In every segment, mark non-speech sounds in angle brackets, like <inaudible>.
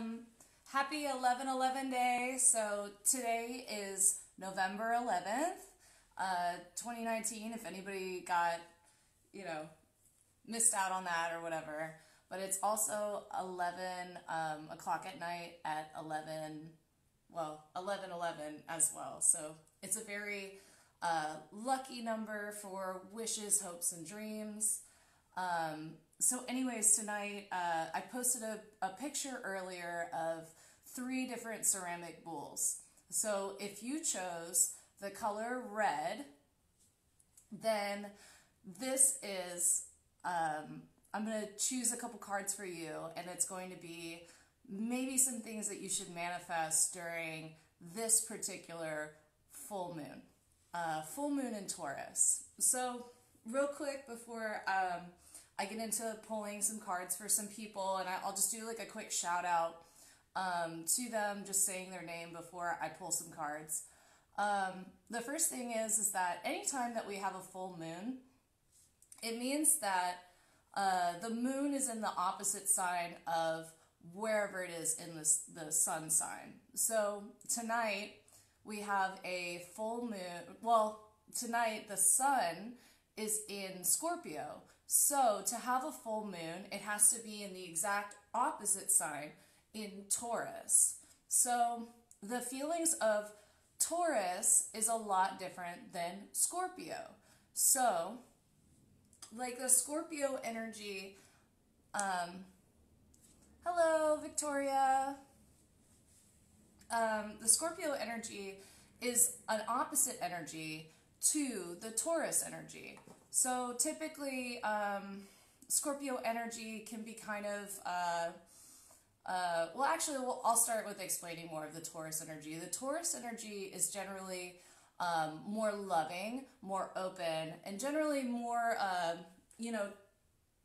Um, happy 11 11 day. So today is November 11th, uh, 2019. If anybody got, you know, missed out on that or whatever. But it's also 11 um, o'clock at night at 11, well, 11 11 as well. So it's a very uh, lucky number for wishes, hopes, and dreams. Um, so, anyways, tonight uh, I posted a, a picture earlier of three different ceramic bowls. So, if you chose the color red, then this is, um, I'm going to choose a couple cards for you, and it's going to be maybe some things that you should manifest during this particular full moon. Uh, full moon in Taurus. So, real quick before um, I get into pulling some cards for some people, and I'll just do like a quick shout out um, to them, just saying their name before I pull some cards. Um, the first thing is is that anytime that we have a full moon, it means that uh, the moon is in the opposite sign of wherever it is in the, the sun sign. So tonight we have a full moon. Well, tonight the sun is in Scorpio. So to have a full moon, it has to be in the exact opposite sign in Taurus. So the feelings of Taurus is a lot different than Scorpio. So, like the Scorpio energy, um, hello, Victoria. Um, the Scorpio energy is an opposite energy to the Taurus energy. So typically, um, Scorpio energy can be kind of, uh, uh, well, actually, well, I'll start with explaining more of the Taurus energy. The Taurus energy is generally um, more loving, more open, and generally more, uh, you know,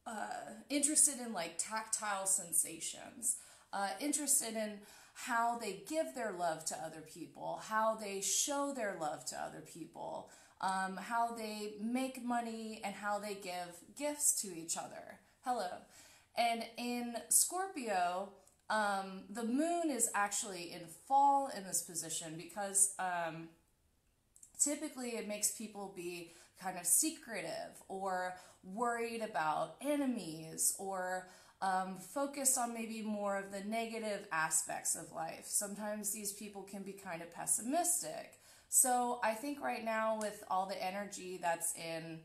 uh, interested in like tactile sensations, uh, interested in how they give their love to other people, how they show their love to other people um, how they make money, and how they give gifts to each other. Hello. And in Scorpio, um, the moon is actually in fall in this position because um, typically it makes people be kind of secretive or worried about enemies or um, focused on maybe more of the negative aspects of life. Sometimes these people can be kind of pessimistic. So I think right now with all the energy that's in,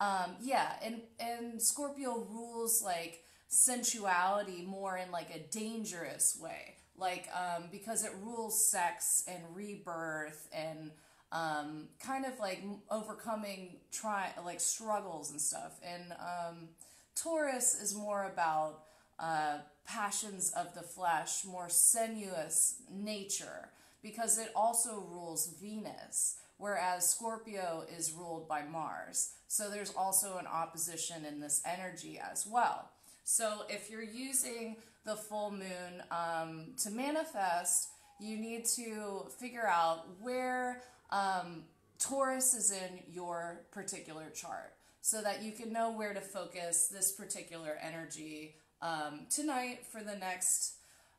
um, yeah, and and Scorpio rules like sensuality more in like a dangerous way, like um, because it rules sex and rebirth and um, kind of like overcoming try like struggles and stuff. And um, Taurus is more about uh, passions of the flesh, more sensuous nature because it also rules Venus, whereas Scorpio is ruled by Mars. So there's also an opposition in this energy as well. So if you're using the full moon um, to manifest, you need to figure out where um, Taurus is in your particular chart so that you can know where to focus this particular energy um, tonight for the next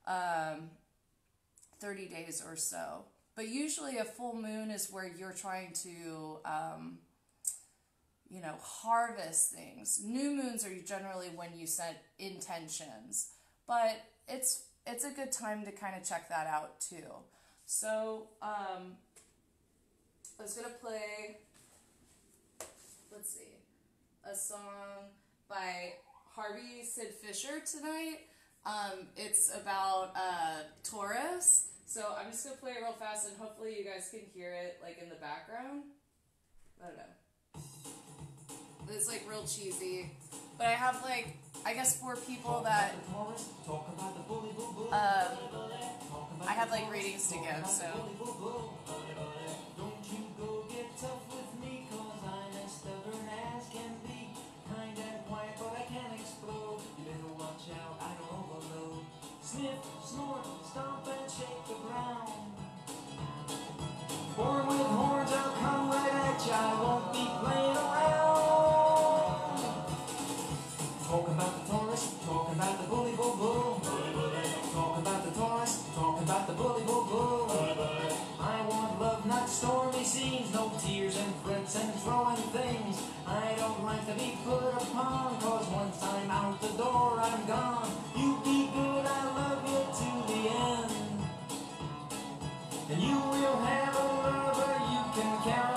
um, 30 days or so. But usually a full moon is where you're trying to, um, you know, harvest things. New moons are generally when you set intentions, but it's it's a good time to kind of check that out too. So um, I was gonna play. Let's see, a song by Harvey Sid Fisher tonight. Um, it's about uh, Taurus so I'm just gonna play it real fast and hopefully you guys can hear it like in the background. I don't know. It's like real cheesy. But I have like I guess four people that um, I have like readings to give, so. Sniff, snort, stomp can count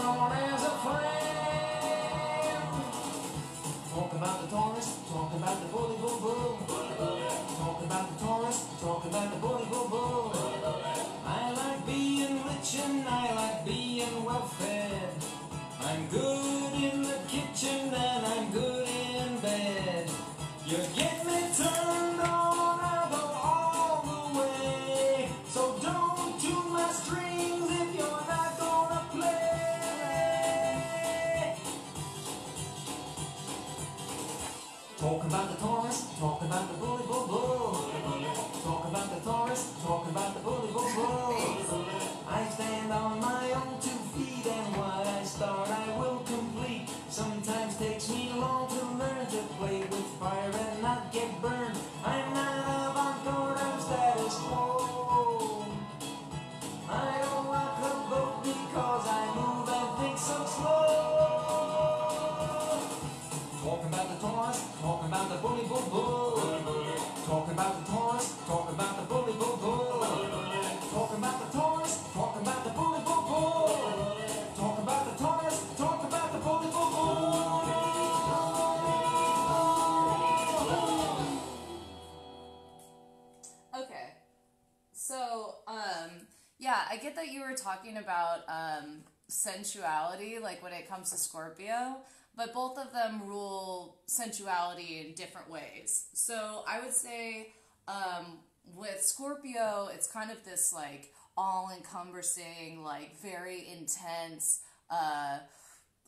talking about um, sensuality, like when it comes to Scorpio, but both of them rule sensuality in different ways. So, I would say um, with Scorpio, it's kind of this like all encompassing, like very intense, uh,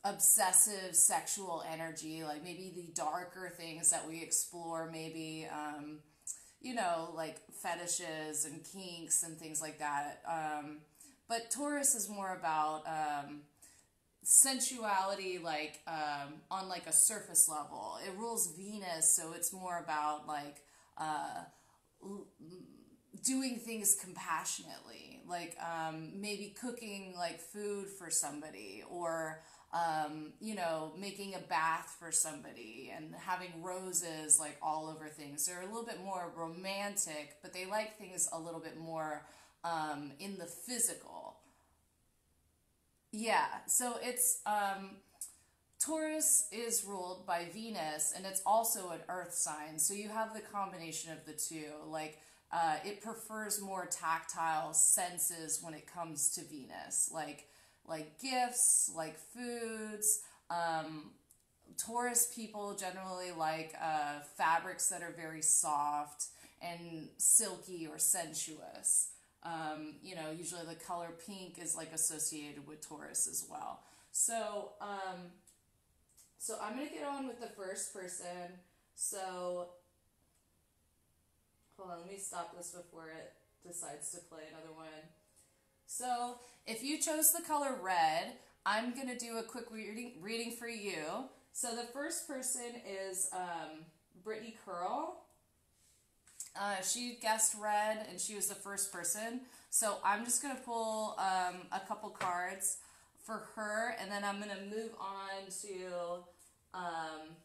obsessive sexual energy, like maybe the darker things that we explore, maybe. Um, you know, like fetishes and kinks and things like that. Um, but Taurus is more about um, sensuality, like um, on like a surface level. It rules Venus, so it's more about like uh, doing things compassionately, like um, maybe cooking like food for somebody or um, you know, making a bath for somebody and having roses like all over things. They're a little bit more romantic, but they like things a little bit more um, in the physical. Yeah, so it's um, Taurus is ruled by Venus, and it's also an Earth sign. So you have the combination of the two. Like uh, it prefers more tactile senses when it comes to Venus, like like gifts, like foods. Um, Taurus people generally like uh, fabrics that are very soft and silky or sensuous. Um, you know, usually the color pink is like associated with Taurus as well. So, um, so I'm gonna get on with the first person. So, hold on, let me stop this before it decides to play another one. So, if you chose the color red, I'm gonna do a quick reading reading for you. So the first person is um, Brittany Curl. Uh, she guessed red, and she was the first person. So I'm just gonna pull um, a couple cards for her, and then I'm gonna move on to um,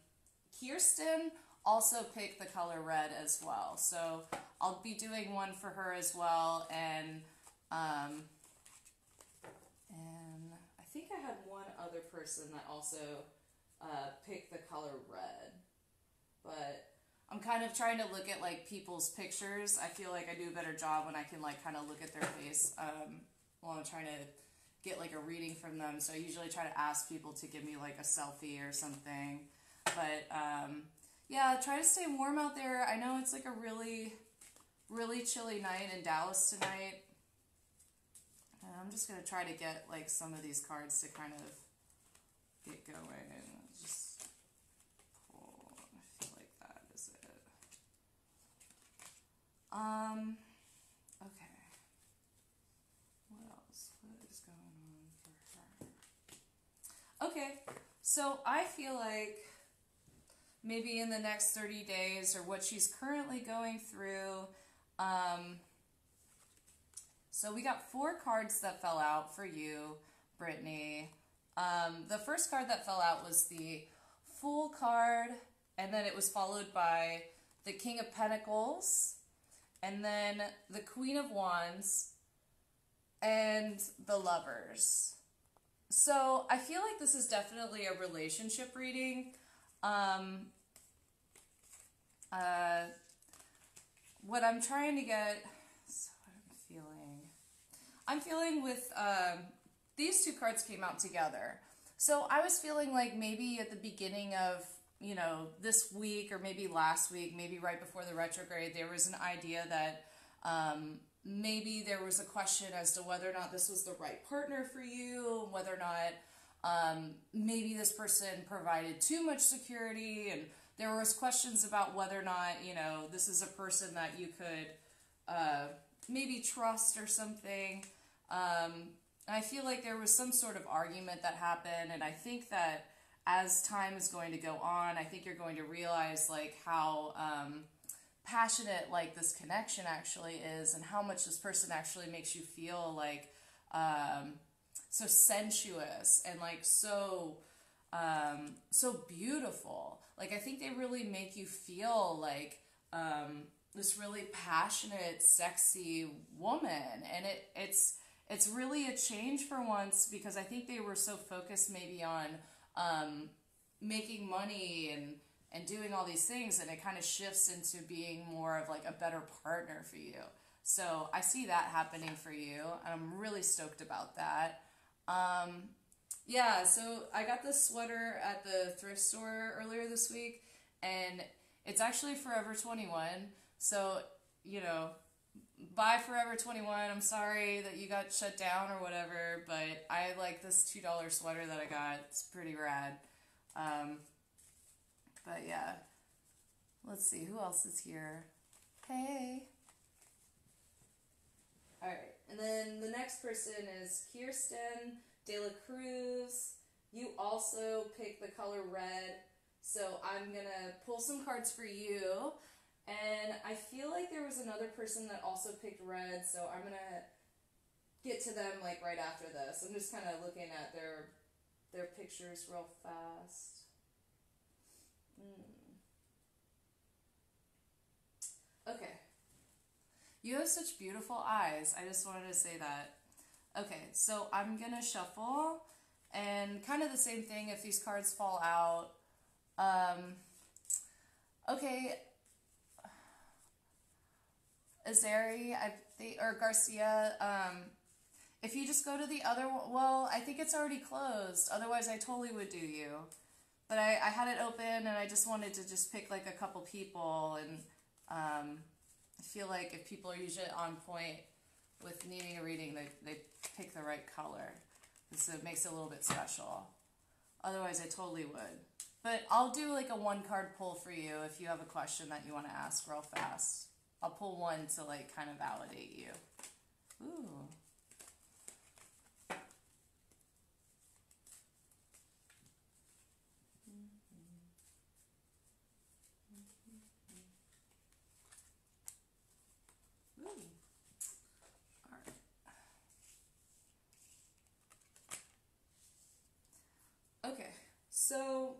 Kirsten. Also pick the color red as well. So I'll be doing one for her as well, and um, and I think I had one other person that also uh, picked the color red, but kind of trying to look at like people's pictures. I feel like I do a better job when I can like kind of look at their face um, while I'm trying to get like a reading from them. So I usually try to ask people to give me like a selfie or something. But um, yeah, try to stay warm out there. I know it's like a really, really chilly night in Dallas tonight. And I'm just gonna try to get like some of these cards to kind of get going. Just pull. I feel like that is it. Um. Okay. What else? What is going on for her? Okay, so I feel like maybe in the next 30 days or what she's currently going through, um, So we got four cards that fell out for you, Brittany. Um, the first card that fell out was the Fool card, and then it was followed by the King of Pentacles, and then the Queen of Wands, and the Lovers. So I feel like this is definitely a relationship reading. Um, uh, what I'm trying to get, so I'm feeling, I'm feeling with um, these two cards came out together. So I was feeling like maybe at the beginning of you know this week or maybe last week, maybe right before the retrograde, there was an idea that um, maybe there was a question as to whether or not this was the right partner for you, whether or not um, maybe this person provided too much security, and there was questions about whether or not you know this is a person that you could uh, maybe trust or something. Um, I feel like there was some sort of argument that happened, and I think that as time is going to go on, I think you're going to realize like how um, passionate like this connection actually is, and how much this person actually makes you feel like um, so sensuous and like so um, so beautiful. Like I think they really make you feel like um, this really passionate, sexy woman, and it it's it's really a change for once because I think they were so focused maybe on um, making money and and doing all these things, and it kind of shifts into being more of like a better partner for you. So I see that happening for you, and I'm really stoked about that. Um, yeah, so I got this sweater at the thrift store earlier this week, and it's actually Forever 21. So, you know, bye Forever 21. I'm sorry that you got shut down or whatever, but I like this $2 sweater that I got. It's pretty rad. Um, but yeah, let's see, who else is here? Hey. All right, and then the next person is Kirsten De La Cruz. You also picked the color red, so I'm gonna pull some cards for you. And I feel like there was another person that also picked red, so I'm gonna get to them like right after this. I'm just kind of looking at their their pictures real fast. Mm. Okay. You have such beautiful eyes. I just wanted to say that. Okay, so I'm gonna shuffle and kind of the same thing if these cards fall out. Um, okay, Azari, I think, or Garcia. Um, if you just go to the other one, well, I think it's already closed. Otherwise, I totally would do you. But I, I had it open and I just wanted to just pick like a couple people and um, I feel like if people are usually on point with needing a reading, they, they pick the right color. So it makes it a little bit special. Otherwise, I totally would. But I'll do like a one card pull for you if you have a question that you want to ask real fast. I'll pull one to like kind of validate you. Ooh. Right. Okay, so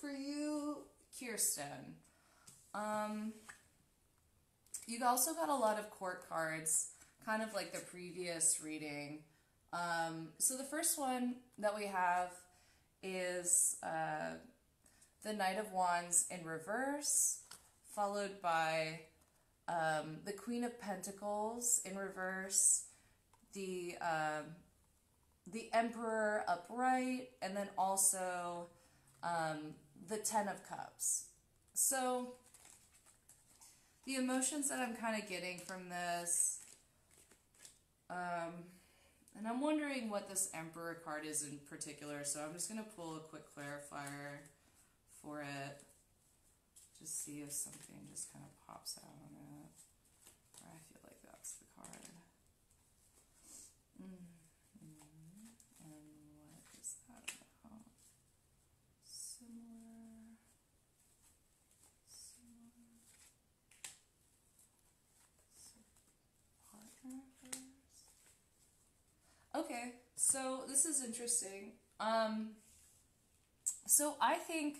for you, Kirsten, um, you also got a lot of court cards, kind of like the previous reading. Um, so the first one that we have is uh, the Knight of Wands in reverse, followed by um, the Queen of Pentacles in reverse, the um, the Emperor upright, and then also um, the Ten of Cups. So the emotions that I'm kind of getting from this, um, and I'm wondering what this Emperor card is in particular, so I'm just going to pull a quick clarifier for it. Just see if something just kind of pops out on it. Or I feel like that's the card. Mm-hmm. And what is that about? Similar. Similar. So partner first. Okay, so this is interesting. Um, so I think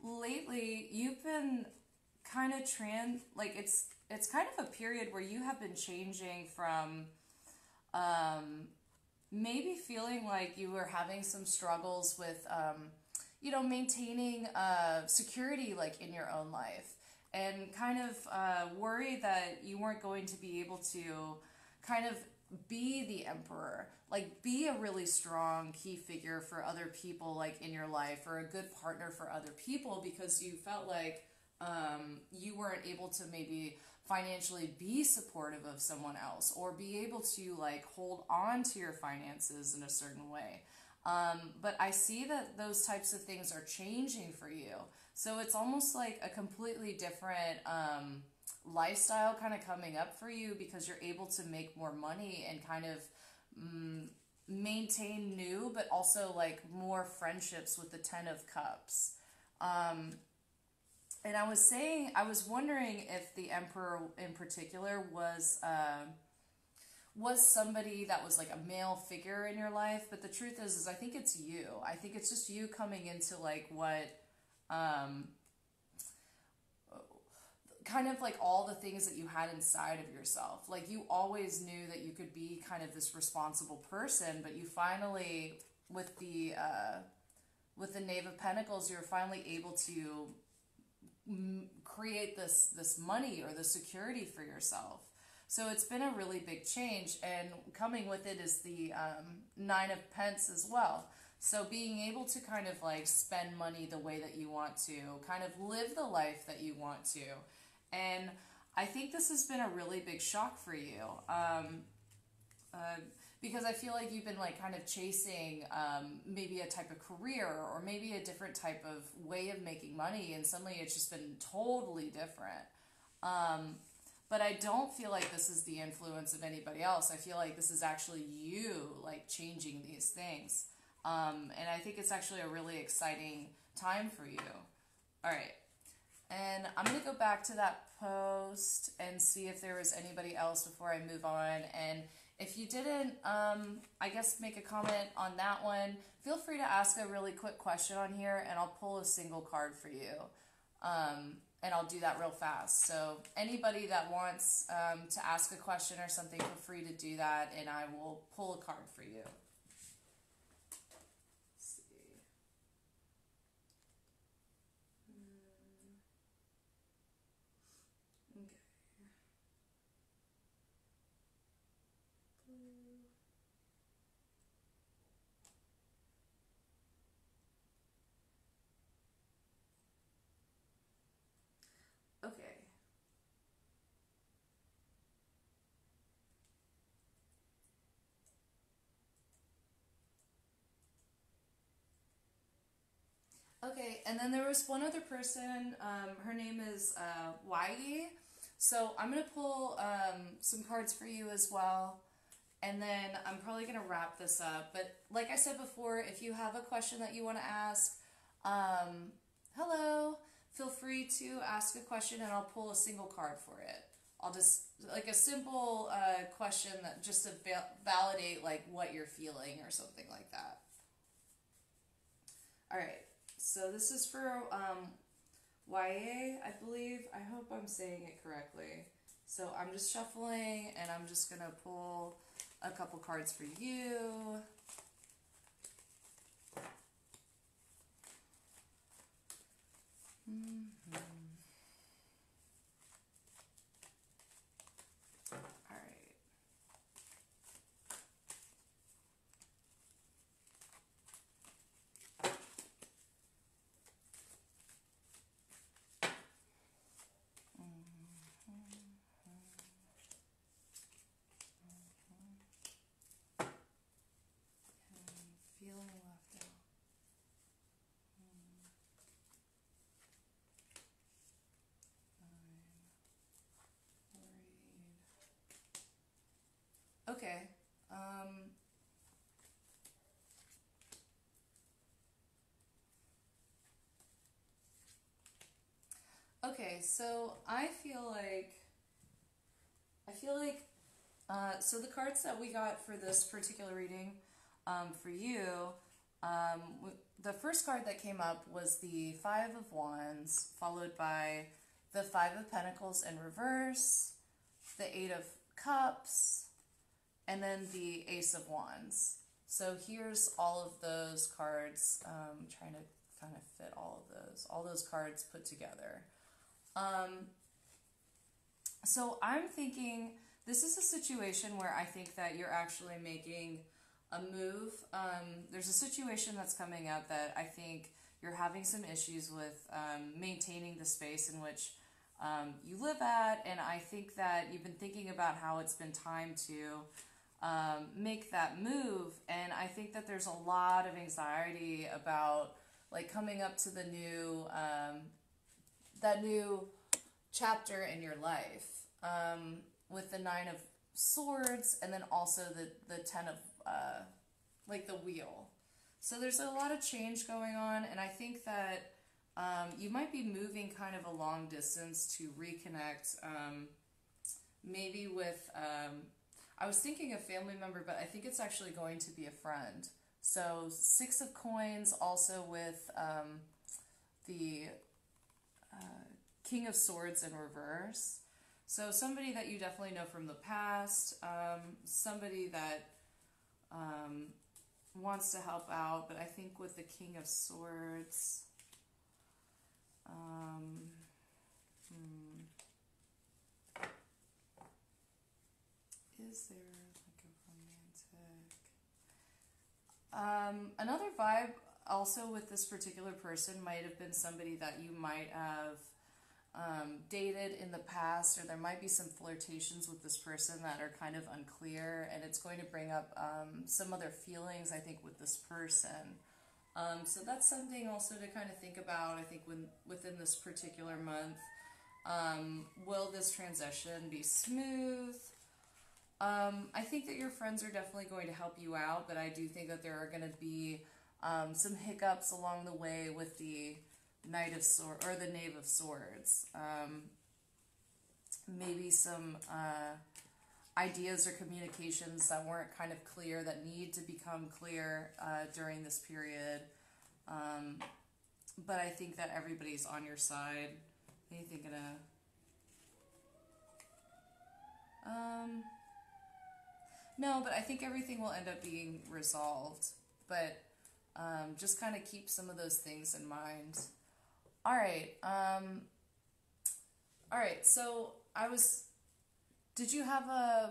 lately you've been kind of trans like it's it's kind of a period where you have been changing from um, maybe feeling like you were having some struggles with um, you know maintaining uh, security like in your own life and kind of uh, worry that you weren't going to be able to kind of be the emperor. Like be a really strong key figure for other people like in your life or a good partner for other people because you felt like um, you weren't able to maybe financially be supportive of someone else or be able to like hold on to your finances in a certain way. Um, but i see that those types of things are changing for you. So it's almost like a completely different um, lifestyle kind of coming up for you because you're able to make more money and kind of mm, maintain new but also like more friendships with the 10 of cups. Um, and i was saying i was wondering if the emperor in particular was uh, was somebody that was like a male figure in your life but the truth is is i think it's you. I think it's just you coming into like what um, kind of like all the things that you had inside of yourself. Like you always knew that you could be kind of this responsible person, but you finally, with the uh, with the Knave of Pentacles, you're finally able to m- create this this money or the security for yourself. So it's been a really big change, and coming with it is the um, Nine of Pence as well. So being able to kind of like spend money the way that you want to, kind of live the life that you want to, and I think this has been a really big shock for you. Um, uh, because I feel like you've been like kind of chasing um, maybe a type of career or maybe a different type of way of making money, and suddenly it's just been totally different. Um, but I don't feel like this is the influence of anybody else. I feel like this is actually you like changing these things. Um, and I think it's actually a really exciting time for you. All right. And I'm going to go back to that post and see if there was anybody else before I move on. And if you didn't, um, I guess make a comment on that one. Feel free to ask a really quick question on here and I'll pull a single card for you. Um, and I'll do that real fast. So anybody that wants um, to ask a question or something, feel free to do that and I will pull a card for you. Okay. Okay, and then there was one other person. Um, her name is uh. So I'm gonna pull um, some cards for you as well, and then I'm probably gonna wrap this up. But like I said before, if you have a question that you want to ask, um, hello, feel free to ask a question, and I'll pull a single card for it. I'll just like a simple uh, question that just to va- validate like what you're feeling or something like that. All right. So this is for um, YA, I believe. I hope I'm saying it correctly. So I'm just shuffling and I'm just going to pull a couple cards for you. Mm-hmm. Okay. Um. Okay, so I feel like I feel like Uh, so the cards that we got for this particular reading um, for you, um, the first card that came up was the Five of Wands, followed by the Five of Pentacles in reverse, the Eight of Cups, and then the Ace of Wands. So here's all of those cards. Um, trying to kind of fit all of those, all those cards put together. Um, so I'm thinking this is a situation where I think that you're actually making a move. Um, there's a situation that's coming up that I think you're having some issues with um, maintaining the space in which um, you live at, and I think that you've been thinking about how it's been time to um, make that move, and I think that there's a lot of anxiety about like coming up to the new um, that new chapter in your life um, with the nine of swords and then also the the ten of uh, like the wheel. So there's a lot of change going on and i think that um, you might be moving kind of a long distance to reconnect um, maybe with um, i was thinking a family member but i think it's actually going to be a friend. So six of coins also with um, the uh, king of swords in reverse. So somebody that you definitely know from the past, um, somebody that um, wants to help out, but I think with the King of Swords, um, hmm, is there like a romantic? Um, another vibe also with this particular person might have been somebody that you might have um, dated in the past, or there might be some flirtations with this person that are kind of unclear, and it's going to bring up um, some other feelings, I think, with this person. Um, so that's something also to kind of think about, I think, when, within this particular month. Um, will this transition be smooth? Um, I think that your friends are definitely going to help you out, but I do think that there are going to be um, some hiccups along the way with the Knight of Swords or the Knave of Swords. Um, maybe some uh, ideas or communications that weren't kind of clear that need to become clear uh, during this period. Um, but I think that everybody's on your side. You thinking? Um, no, but I think everything will end up being resolved. But um, just kind of keep some of those things in mind. All right. Um, all right. So I was. Did you have a.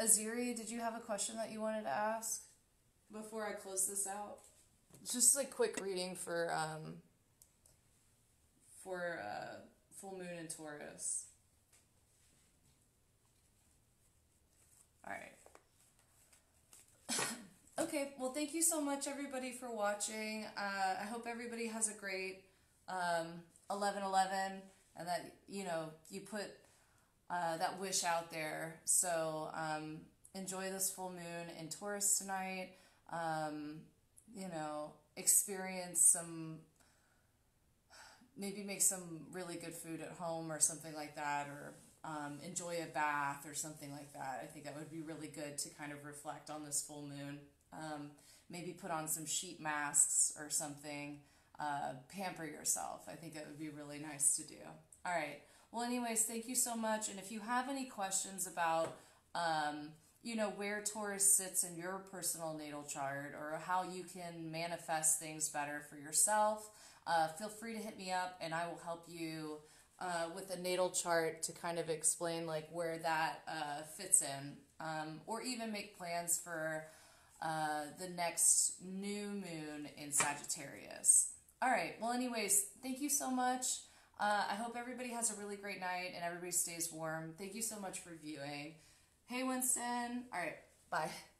Aziri, did you have a question that you wanted to ask before I close this out? Just like quick reading for um. For uh, full moon in Taurus. All right. <coughs> Okay, well, thank you so much, everybody, for watching. Uh, I hope everybody has a great um, 11 11 and that, you know, you put uh, that wish out there. So um, enjoy this full moon in Taurus tonight. Um, you know, experience some, maybe make some really good food at home or something like that, or um, enjoy a bath or something like that. I think that would be really good to kind of reflect on this full moon. Um, maybe put on some sheet masks or something. Uh, pamper yourself. I think that would be really nice to do. All right. Well, anyways, thank you so much. And if you have any questions about, um, you know, where Taurus sits in your personal natal chart or how you can manifest things better for yourself, uh, feel free to hit me up and I will help you uh, with a natal chart to kind of explain like where that uh, fits in um, or even make plans for uh, the next new moon in Sagittarius. All right, well, anyways, thank you so much. Uh, I hope everybody has a really great night and everybody stays warm. Thank you so much for viewing. Hey, Winston. All right, bye. <laughs>